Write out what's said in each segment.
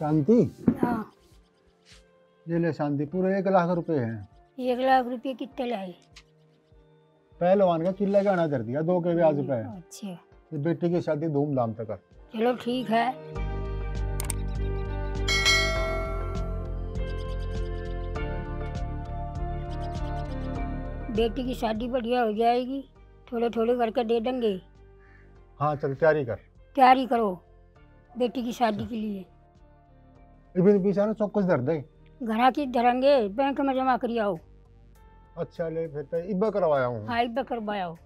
शांति? हाँ। ये ले शांति पूरे एक लाख रुपए हैं। एक लाख रुपए कितने लाए? पहलवान का किला गाना कर दिया दो के ब्याज पे। अच्छा। बेटी की शादी धूमधाम से कर। चलो ठीक है। बेटी की शादी बढ़िया हो जाएगी। थोड़े थोड़े करके दे देंगे। हाँ चल तैयारी कर। तैयारी करो बेटी की शादी के लिए। इबिन पीछे चौकस दर दे। घरा की धरेंगे बैंक में जमा करी आओ। अच्छा ले फिर तो इब्बा करवाया हूँ। हाँ इब्बे करवाओ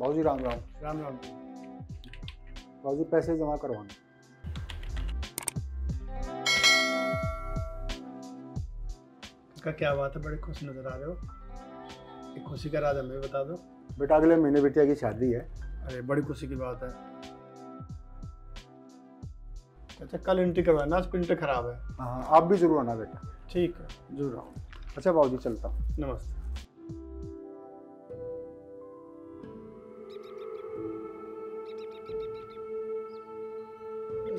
बाबूजी राम राम। राम राम। पैसे जमा करवाना। का क्या बात है बड़े खुश नज़र आ रहे हो। एक खुशी का राज हमें बता दो। बेटा अगले महीने बिटिया की शादी है। अरे बड़ी खुशी की बात है। अच्छा कल एंट्री करवाना आज प्रिंटर खराब है। हाँ आप भी ज़रूर आना बेटा। ठीक है। ज़रूर आओ। अच्छा बाबूजी चलता हूँ। नमस्ते।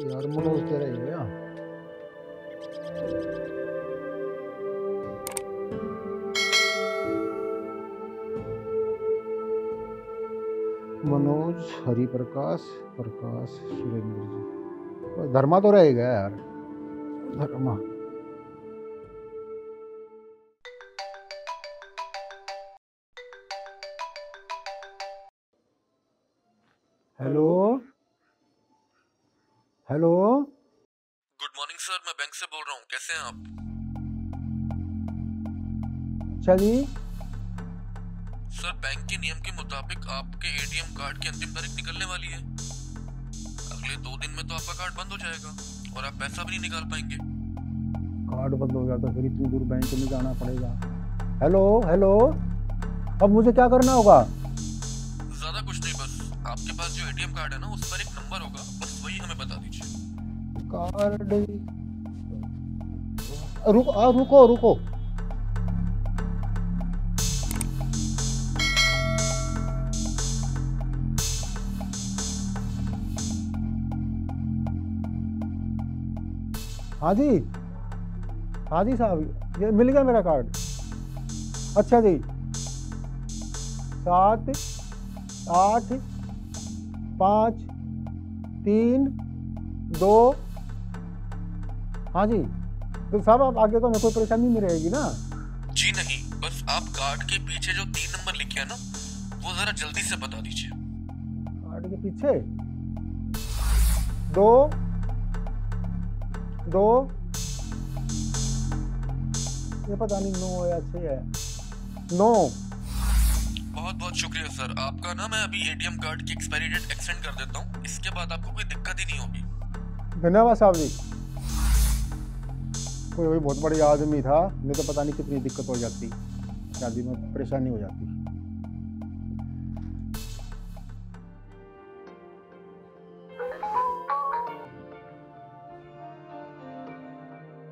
यार मनोज तेरा ही गया मनोज हरिप्रकाश प्रकाश सुरेंद्र जी। धर्मा तो रहेगा यार। Dharma. Hello? Hello? Good morning sir मैं बैंक से बोल रहा हूँ। कैसे हैं आप? अच्छा जी। सर बैंक के नियम के मुताबिक आपके एटीएम कार्ड की अंतिम तारीख निकलने वाली है। अगले दो दिन में तो आपका कार्ड बंद हो जाएगा और आप पैसा भी नहीं निकाल पाएँगे। कार्ड बंद हो गया तो फिर इतनी दूर बैंक में जाना पड़ेगा। हेलो हेलो अब मुझे क्या करना होगा? ज़्यादा कुछ नहीं बस आपके पास जो एटीएम कार्ड है ना उस पर एक नंबर होगा बस वही हमें बता दीजिए। कार्ड रुको रुको रुको। हाँ जी हाँ जी साहब ये मिल गया मेरा कार्ड। अच्छा जी। सात आठ पाँच तीन दो। हाँ जी तो साहब आप आगे तो हमें कोई परेशानी नहीं रहेगी ना? जी नहीं बस आप कार्ड के पीछे जो तीन नंबर लिखे हैं ना वो जरा जल्दी से बता दीजिए। कार्ड के पीछे? दो दो। ये पता नहीं नौ या छः है। नौ। बहुत बहुत शुक्रिया सर। आपका ना मैं अभी एटीएम कार्ड की एक्सपायरी डेट एक्सटेंड कर देता हूँ। इसके बाद आपको कोई दिक्कत ही नहीं होगी। धन्यवाद साहब जी। कोई वही बहुत बड़ी आदमी था नहीं तो पता नहीं कितनी दिक्कत हो जाती। शादी में परेशानी हो जाती।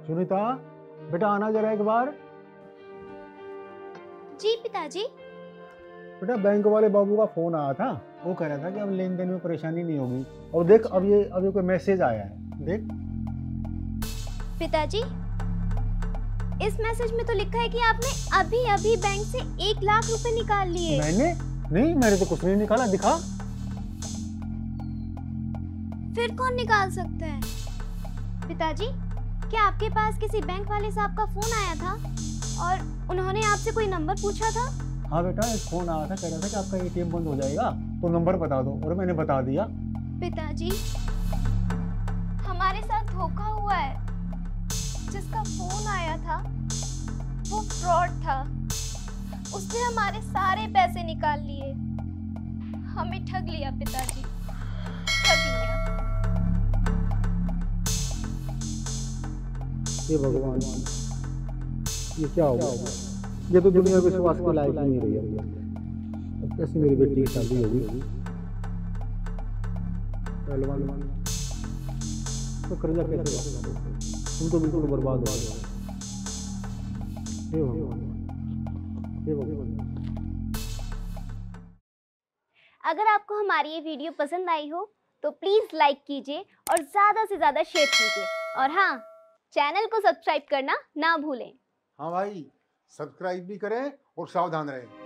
सुनीता बेटा आना जरा एक बार। जी पिताजी। बेटा बैंक वाले बाबू का फ़ोन आया था। वो कह रहा था कि अब लेन देन में परेशानी नहीं होगी। और देख अब ये अब ये कोई मैसेज आया है। देख। पिताजी इस मैसेज में तो लिखा है कि आपने अभी अभी बैंक से एक लाख रुपए निकाल लिए। मैंने? नहीं मैंने तो कुछ नहीं निकाला दिखा। फिर कौन निकाल सकता है? पिताजी क्या आपके पास किसी बैंक वाले साहब का फ़ोन आया था? और उन्होंने आपसे कोई नंबर पूछा था? हाँ बेटा एक फ़ोन आया था कह रहा था कि आपका एटीएम बंद हो जाएगा तो नंबर बता दो और मैंने बता दिया। पिताजी हमारे साथ धोखा हुआ है। जिसका फ़ोन आया था वो फ्रॉड था। उसने हमारे सारे पैसे निकाल लिए। हमें ठग लिया पिताजी। ये भगवान। ये क्या हो गया? ये तो दुनिया विश्वास के लायक ही नहीं रही अब। कैसे मेरी बेटी की शादी होगी? पहलवान। तो कर्जा कैसे तुम तो बिल्कुल बर्बाद हो गए। अगर आपको हमारी ये वीडियो पसंद आई हो तो प्लीज़ लाइक कीजिए और ज़्यादा से ज़्यादा शेयर कीजिए। और हाँ चैनल को सब्सक्राइब करना ना भूलें। हाँ भाई सब्सक्राइब भी करें और सावधान रहें।